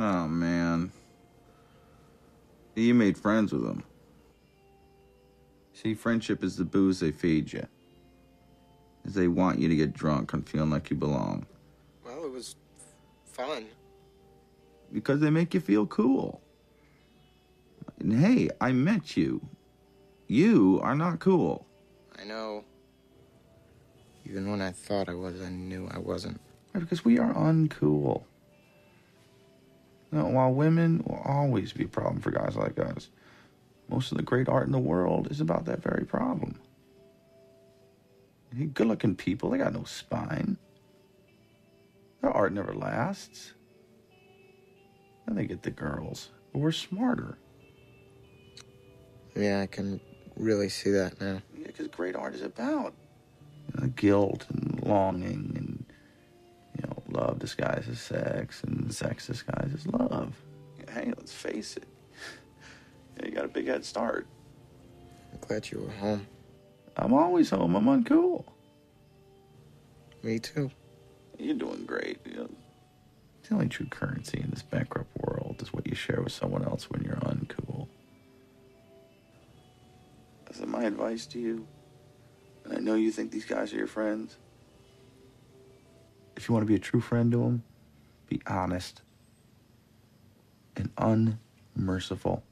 Oh, man. You made friends with them. See, friendship is the booze they feed you. Is they want you to get drunk and feeling like you belong. Well, it was fun. Because they make you feel cool. And hey, I met you. You are not cool. I know. Even when I thought I was, I knew I wasn't. Because we are uncool. Now, while women will always be a problem for guys like us, most of the great art in the world is about that very problem. Good looking people, they got no spine. Their art never lasts. And they get the girls. But we're smarter. Yeah, I can really see that now. Yeah, because great art is about you know, guilt and longing and you know love disguised as sex and sex disguised as love. Hey, let's face it. You got a big head start. I'm glad you were home. I'm always home. I'm uncool. Me too. You're doing great. You know, the only true currency in this bankrupt world is what you share with someone else when you're uncool. That's my advice to you. And I know you think these guys are your friends. If you want to be a true friend to them, be honest and unmerciful.